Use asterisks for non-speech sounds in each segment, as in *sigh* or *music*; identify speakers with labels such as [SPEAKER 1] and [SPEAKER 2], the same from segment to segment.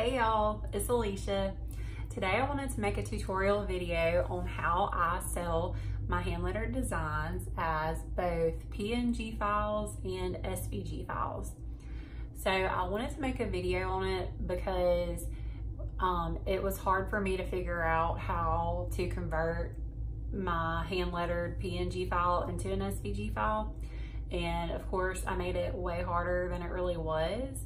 [SPEAKER 1] Hey y'all, it's Alicia. Today I wanted to make a tutorial video on how I sell my hand lettered designs as both PNG files and SVG files. So I wanted to make a video on it because um, it was hard for me to figure out how to convert my hand lettered PNG file into an SVG file. And of course I made it way harder than it really was.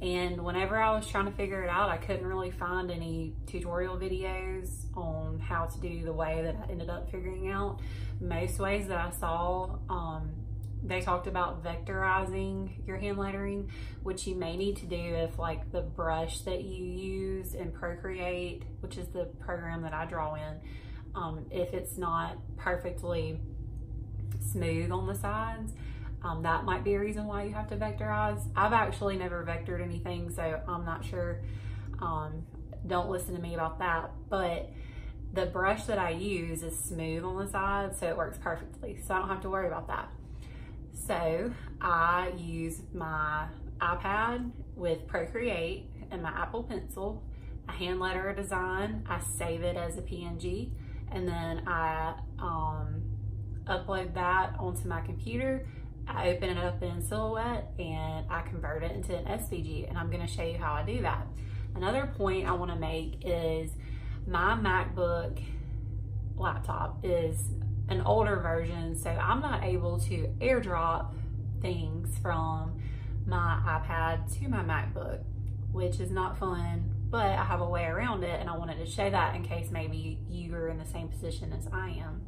[SPEAKER 1] And whenever I was trying to figure it out, I couldn't really find any tutorial videos on how to do the way that I ended up figuring out. Most ways that I saw, um, they talked about vectorizing your hand lettering, which you may need to do if like the brush that you use in Procreate, which is the program that I draw in, um, if it's not perfectly smooth on the sides, um, that might be a reason why you have to vectorize. I've actually never vectored anything, so I'm not sure. Um, don't listen to me about that. But the brush that I use is smooth on the side, so it works perfectly. So I don't have to worry about that. So I use my iPad with Procreate and my Apple Pencil. I hand letter a design, I save it as a PNG, and then I um, upload that onto my computer I open it up in Silhouette and I convert it into an SVG and I'm gonna show you how I do that. Another point I wanna make is my MacBook laptop is an older version, so I'm not able to airdrop things from my iPad to my MacBook, which is not fun, but I have a way around it and I wanted to show that in case maybe you are in the same position as I am.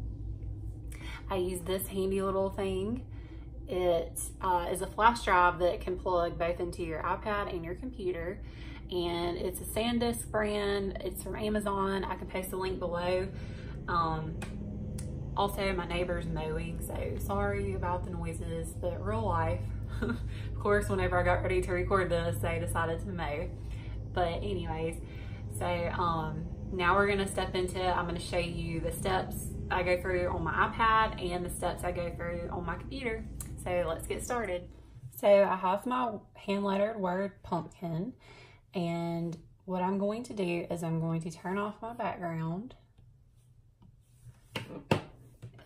[SPEAKER 1] I use this handy little thing it uh, is a flash drive that can plug both into your iPad and your computer. And it's a SanDisk brand. It's from Amazon. I can post the link below. Um, also, my neighbor's mowing, so sorry about the noises, but real life. *laughs* of course, whenever I got ready to record this, they decided to mow. But anyways, so um, now we're gonna step into, I'm gonna show you the steps I go through on my iPad and the steps I go through on my computer. So let's get started. So I have my hand lettered word pumpkin and what I'm going to do is I'm going to turn off my background,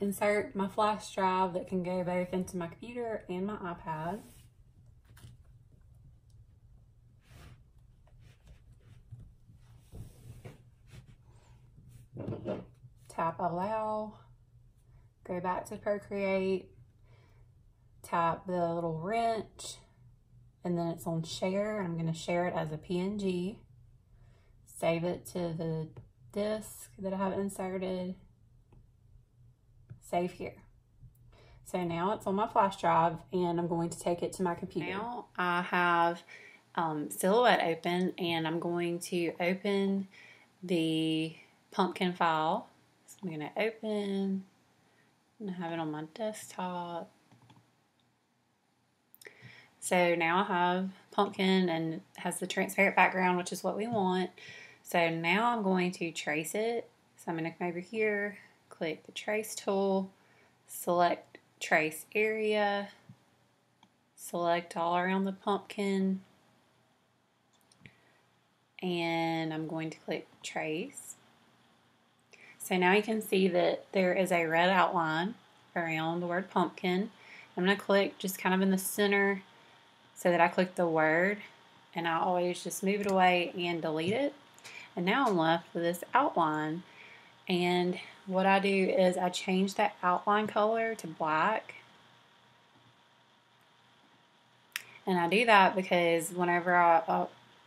[SPEAKER 1] insert my flash drive that can go both into my computer and my iPad. Tap allow, go back to Procreate, tap the little wrench and then it's on share. I'm going to share it as a PNG. Save it to the disk that I have inserted. Save here. So now it's on my flash drive and I'm going to take it to my computer. Now I have um, Silhouette open and I'm going to open the pumpkin file. So I'm going to open and have it on my desktop. So now I have pumpkin and has the transparent background, which is what we want. So now I'm going to trace it. So I'm going to come over here, click the trace tool, select trace area, select all around the pumpkin, and I'm going to click trace. So now you can see that there is a red outline around the word pumpkin. I'm going to click just kind of in the center so that I click the word and I always just move it away and delete it. And now I'm left with this outline. And what I do is I change that outline color to black. And I do that because whenever I, uh,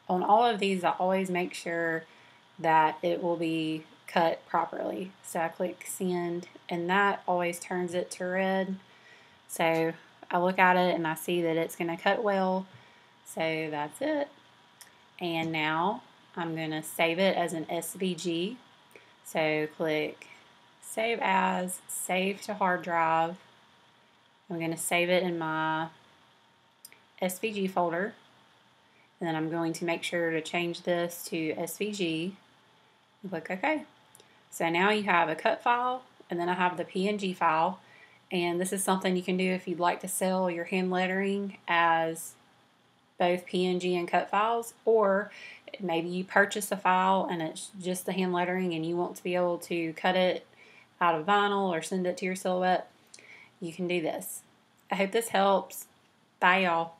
[SPEAKER 1] on all of these, I always make sure that it will be cut properly. So I click send and that always turns it to red. So I look at it and I see that it's going to cut well. So that's it. And now I'm going to save it as an SVG. So click Save As, Save to Hard Drive. I'm going to save it in my SVG folder. And then I'm going to make sure to change this to SVG. Click OK. So now you have a cut file, and then I have the PNG file. And this is something you can do if you'd like to sell your hand lettering as both PNG and cut files, or maybe you purchase a file and it's just the hand lettering and you want to be able to cut it out of vinyl or send it to your silhouette, you can do this. I hope this helps. Bye, y'all.